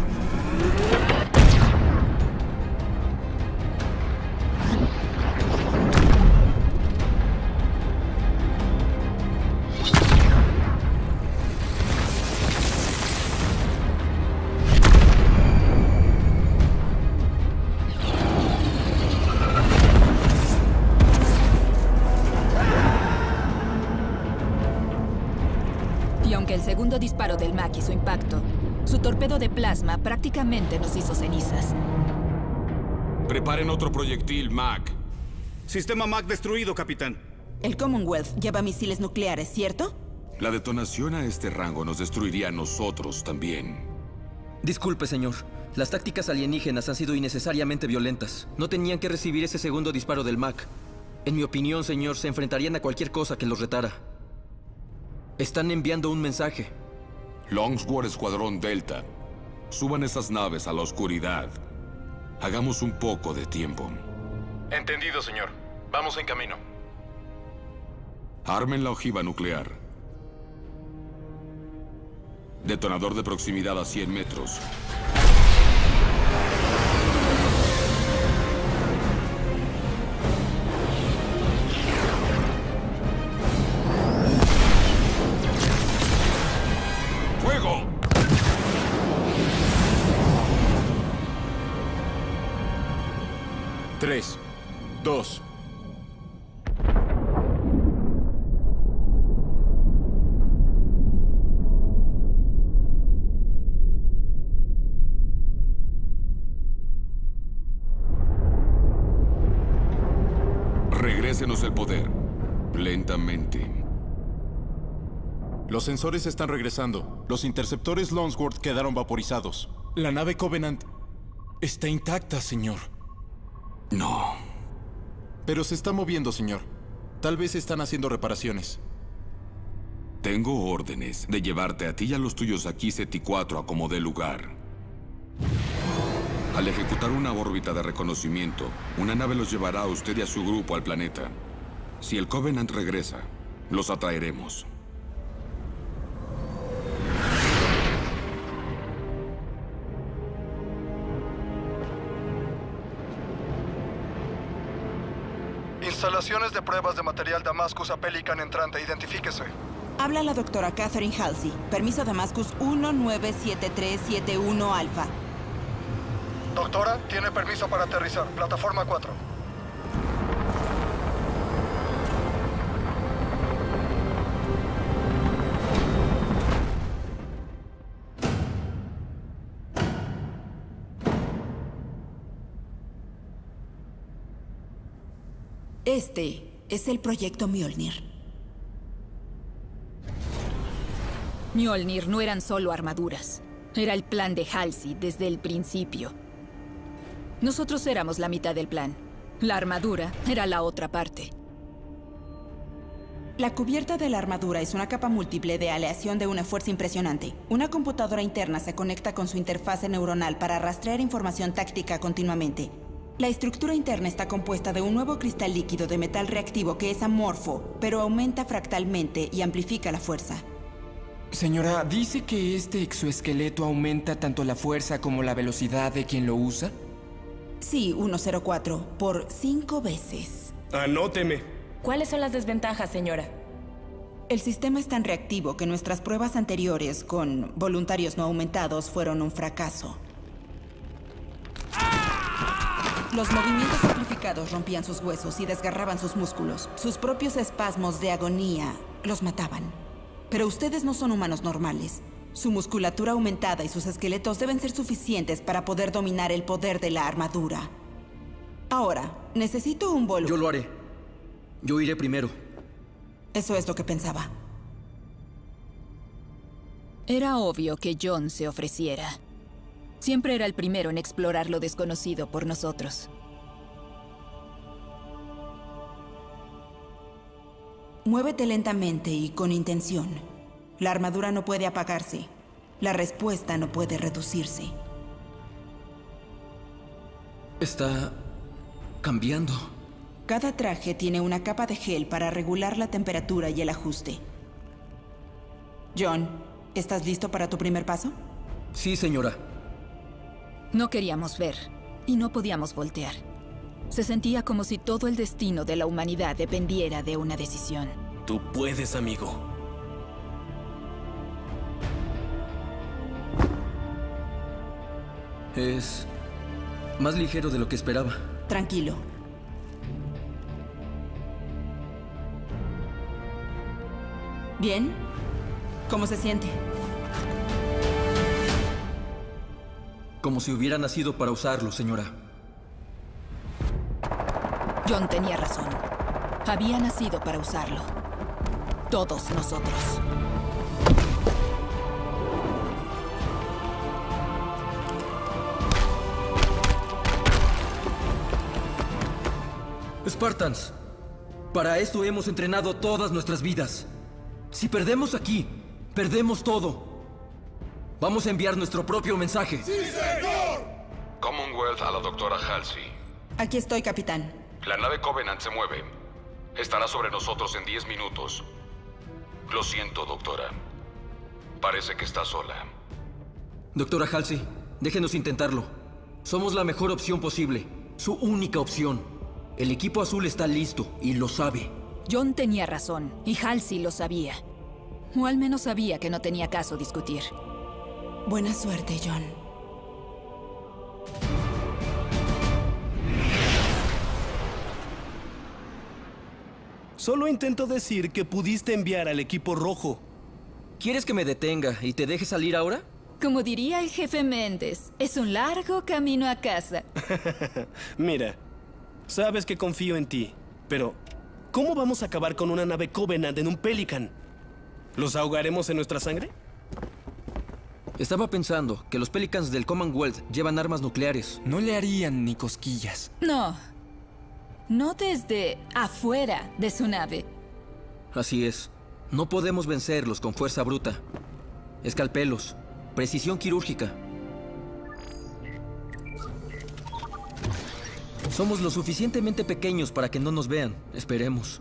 Prácticamente nos hizo cenizas. Preparen otro proyectil, Mac. Sistema Mac destruido, capitán. El Commonwealth lleva misiles nucleares, ¿cierto? La detonación a este rango nos destruiría a nosotros también. Disculpe, señor. Las tácticas alienígenas han sido innecesariamente violentas. No tenían que recibir ese segundo disparo del Mac. En mi opinión, señor, se enfrentarían a cualquier cosa que los retara. Están enviando un mensaje. Longsword Escuadrón Delta. Suban esas naves a la oscuridad. Hagamos un poco de tiempo. Entendido, señor. Vamos en camino. Armen la ojiva nuclear. Detonador de proximidad a 100 metros. 3, 2, Regrésenos el poder. Lentamente. Los sensores están regresando. Los interceptores Lonsworth quedaron vaporizados. La nave Covenant está intacta, señor. No. Pero se está moviendo, señor. Tal vez están haciendo reparaciones. Tengo órdenes de llevarte a ti y a los tuyos aquí SETI-4 a como dé lugar. Al ejecutar una órbita de reconocimiento, una nave los llevará a usted y a su grupo al planeta. Si el Covenant regresa, los atraeremos. Instalaciones de pruebas de material Damascus a Pelican entrante. Identifíquese. Habla la doctora Catherine Halsey. Permiso Damascus 197371 Alfa. Doctora, tiene permiso para aterrizar. Plataforma 4. Este es el proyecto Mjolnir. Mjolnir no eran solo armaduras. Era el plan de Halsey desde el principio. Nosotros éramos la mitad del plan. La armadura era la otra parte. La cubierta de la armadura es una capa múltiple de aleación de una fuerza impresionante. Una computadora interna se conecta con su interfase neuronal para rastrear información táctica continuamente. La estructura interna está compuesta de un nuevo cristal líquido de metal reactivo que es amorfo, pero aumenta fractalmente y amplifica la fuerza. Señora, ¿dice que este exoesqueleto aumenta tanto la fuerza como la velocidad de quien lo usa? Sí, 104, por cinco veces. Anóteme. ¿Cuáles son las desventajas, señora? El sistema es tan reactivo que nuestras pruebas anteriores con voluntarios no aumentados fueron un fracaso. Los movimientos amplificados rompían sus huesos y desgarraban sus músculos. Sus propios espasmos de agonía los mataban. Pero ustedes no son humanos normales. Su musculatura aumentada y sus esqueletos deben ser suficientes para poder dominar el poder de la armadura. Ahora, necesito un bolo. Yo lo haré. Yo iré primero. Eso es lo que pensaba. Era obvio que John se ofreciera. Siempre era el primero en explorar lo desconocido por nosotros. Muévete lentamente y con intención. La armadura no puede apagarse. La respuesta no puede reducirse. Está cambiando. Cada traje tiene una capa de gel para regular la temperatura y el ajuste. John, ¿estás listo para tu primer paso? Sí, señora. No queríamos ver y no podíamos voltear. Se sentía como si todo el destino de la humanidad dependiera de una decisión. Tú puedes, amigo. Es más ligero de lo que esperaba. Tranquilo. ¿Bien? ¿Cómo se siente? Como si hubiera nacido para usarlo, señora. John tenía razón. Había nacido para usarlo. Todos nosotros. Spartans, para esto hemos entrenado todas nuestras vidas. Si perdemos aquí, perdemos todo. Vamos a enviar nuestro propio mensaje. ¡Sí, señor! Commonwealth a la doctora Halsey. Aquí estoy, capitán. La nave Covenant se mueve. Estará sobre nosotros en 10 minutos. Lo siento, doctora. Parece que está sola. Doctora Halsey, déjenos intentarlo. Somos la mejor opción posible. Su única opción. El equipo azul está listo y lo sabe. John tenía razón y Halsey lo sabía. O al menos sabía que no tenía caso discutir. Buena suerte, John. Solo intento decir que pudiste enviar al equipo rojo. ¿Quieres que me detenga y te deje salir ahora? Como diría el jefe Méndez, es un largo camino a casa. [laughs] Mira, sabes que confío en ti, pero ¿cómo vamos a acabar con una nave Covenant en un Pelican? ¿Los ahogaremos en nuestra sangre? Estaba pensando que los Pelicans del Commonwealth llevan armas nucleares. No le harían ni cosquillas. No. No desde afuera de su nave. Así es. No podemos vencerlos con fuerza bruta. Escalpelos. Precisión quirúrgica. Somos lo suficientemente pequeños para que no nos vean. Esperemos.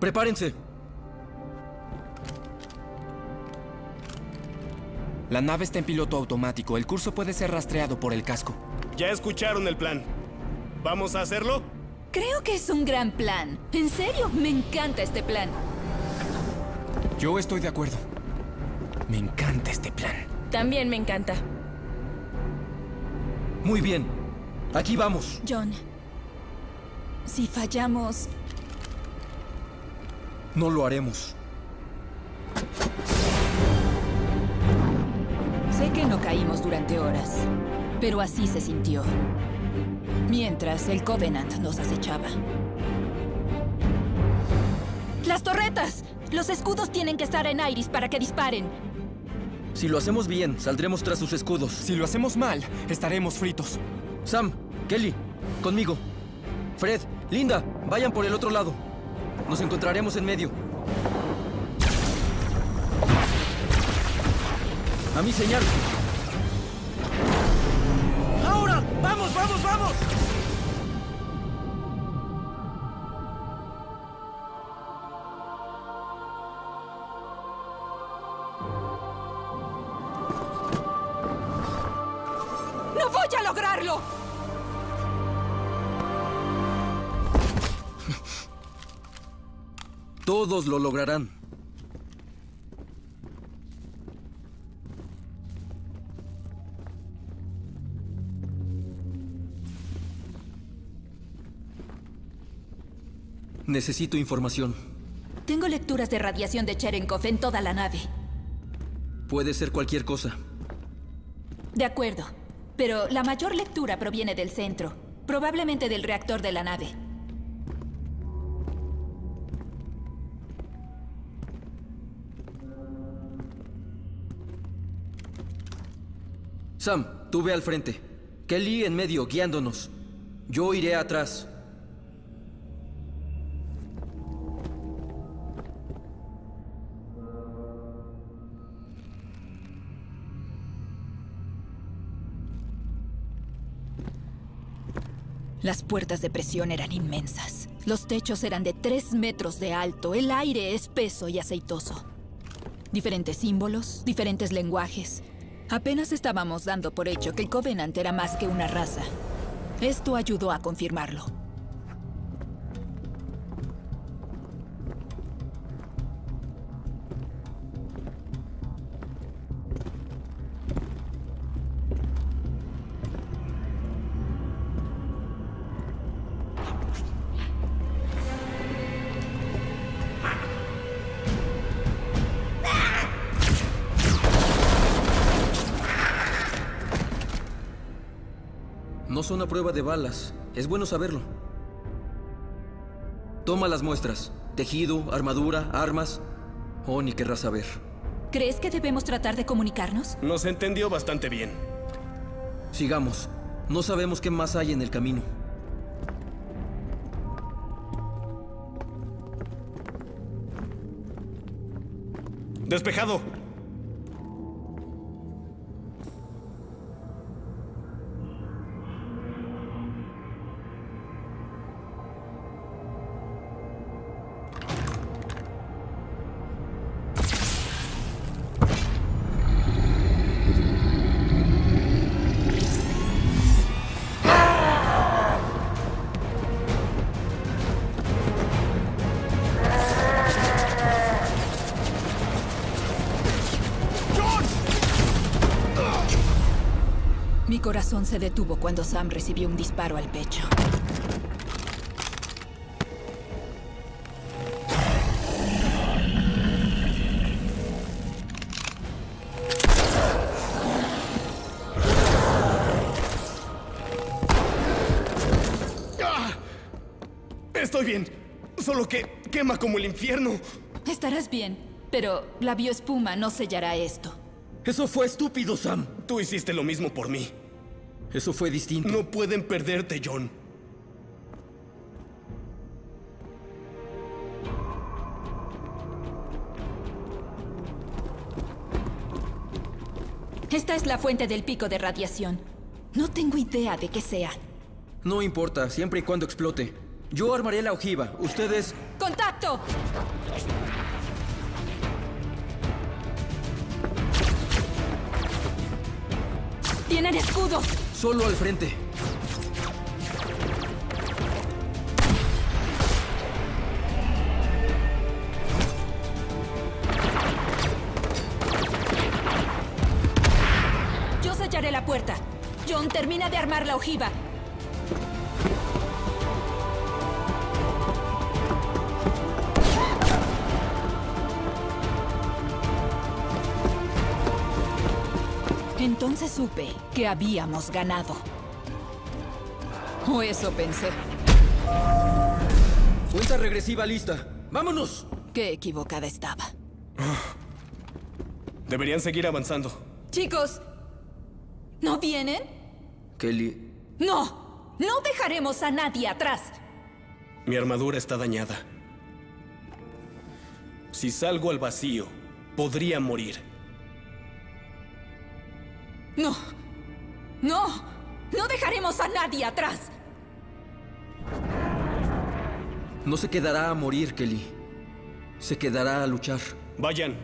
¡Prepárense! La nave está en piloto automático. El curso puede ser rastreado por el casco. Ya escucharon el plan. ¿Vamos a hacerlo? Creo que es un gran plan. En serio, me encanta este plan. Yo estoy de acuerdo. Me encanta este plan. También me encanta. Muy bien. Aquí vamos. John, si fallamos... No lo haremos. Sé que no caímos durante horas, pero así se sintió. Mientras el Covenant nos acechaba. ¡Las torretas! Los escudos tienen que estar en Iris para que disparen. Si lo hacemos bien, saldremos tras sus escudos. Si lo hacemos mal, estaremos fritos. Sam, Kelly, conmigo. Fred, Linda, vayan por el otro lado. Nos encontraremos en medio. A mi señal. ¡Ahora! ¡Vamos, vamos, vamos! ¡No voy a lograrlo! Todos lo lograrán. Necesito información. Tengo lecturas de radiación de Cherenkov en toda la nave. Puede ser cualquier cosa. De acuerdo. Pero la mayor lectura proviene del centro. Probablemente del reactor de la nave. Sam, tú ve al frente. Kelly en medio, guiándonos. Yo iré atrás. Las puertas de presión eran inmensas. Los techos eran de tres metros de alto, el aire espeso y aceitoso. Diferentes símbolos, diferentes lenguajes. Apenas estábamos dando por hecho que el Covenant era más que una raza. Esto ayudó a confirmarlo. No son a prueba de balas. Es bueno saberlo. Toma las muestras. Tejido, armadura, armas. Oh, ni querrás saber. ¿Crees que debemos tratar de comunicarnos? Nos entendió bastante bien. Sigamos. No sabemos qué más hay en el camino. Despejado. Corazón se detuvo cuando Sam recibió un disparo al pecho. ¡Ah! Estoy bien. Solo que quema como el infierno. Estarás bien, pero la bioespuma no sellará esto. Eso fue estúpido, Sam. Tú hiciste lo mismo por mí. Eso fue distinto. No pueden perderte, John. Esta es la fuente del pico de radiación. No tengo idea de qué sea. No importa, siempre y cuando explote. Yo armaré la ojiva. Ustedes... ¡Contacto! ¡Tienen escudos! Solo al frente. Yo sellaré la puerta. John, termina de armar la ojiva. Entonces supe que habíamos ganado. O eso pensé. Cuenta regresiva lista. ¡Vámonos! Qué equivocada estaba. Deberían seguir avanzando. Chicos, ¿no vienen? Kelly, No, no dejaremos a nadie atrás. Mi armadura está dañada. Si salgo al vacío, podría morir. No, no, no dejaremos a nadie atrás. no se quedará a morir, Kelly. Se quedará a luchar. Vayan.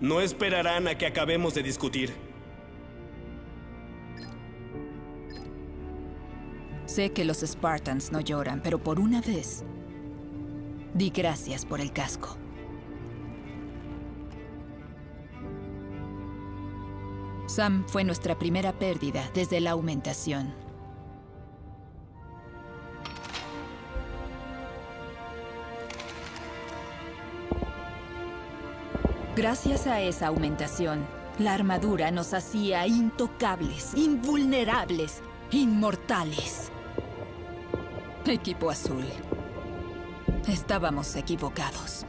No esperarán a que acabemos de discutir. Sé que los Spartans no lloran, pero por una vez, di gracias por el casco. Sam fue nuestra primera pérdida desde la aumentación. Gracias a esa aumentación, la armadura nos hacía intocables, invulnerables, inmortales. Equipo azul. Estábamos equivocados.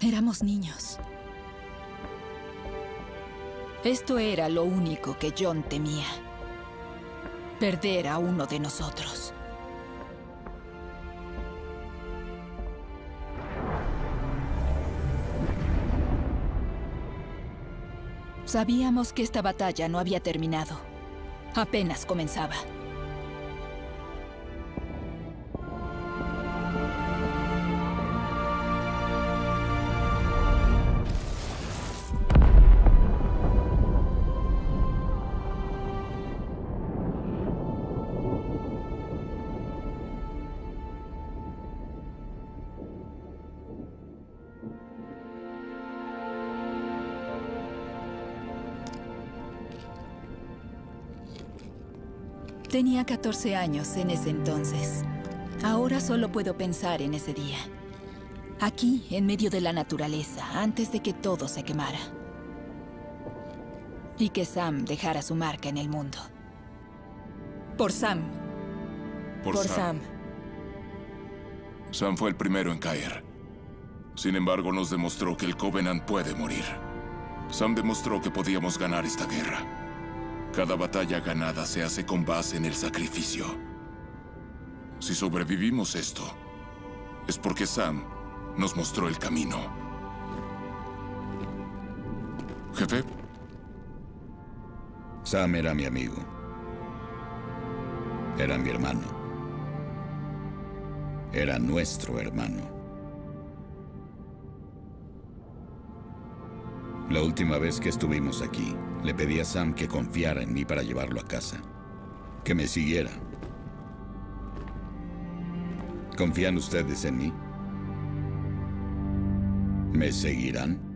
Éramos niños. Esto era lo único que John temía. Perder a uno de nosotros. Sabíamos que esta batalla no había terminado. Apenas comenzaba. Tenía 14 años en ese entonces. Ahora solo puedo pensar en ese día. Aquí, en medio de la naturaleza, antes de que todo se quemara. Y que Sam dejara su marca en el mundo. Por Sam. Por, Sam. Sam fue el primero en caer. Sin embargo, nos demostró que el Covenant puede morir. Sam demostró que podíamos ganar esta guerra. Cada batalla ganada se hace con base en el sacrificio. Si sobrevivimos esto, es porque Sam nos mostró el camino. Jefe, Sam era mi amigo. Era mi hermano. Era nuestro hermano. La última vez que estuvimos aquí, le pedí a Sam que confiara en mí para llevarlo a casa. Que me siguiera. ¿Confían ustedes en mí? ¿Me seguirán?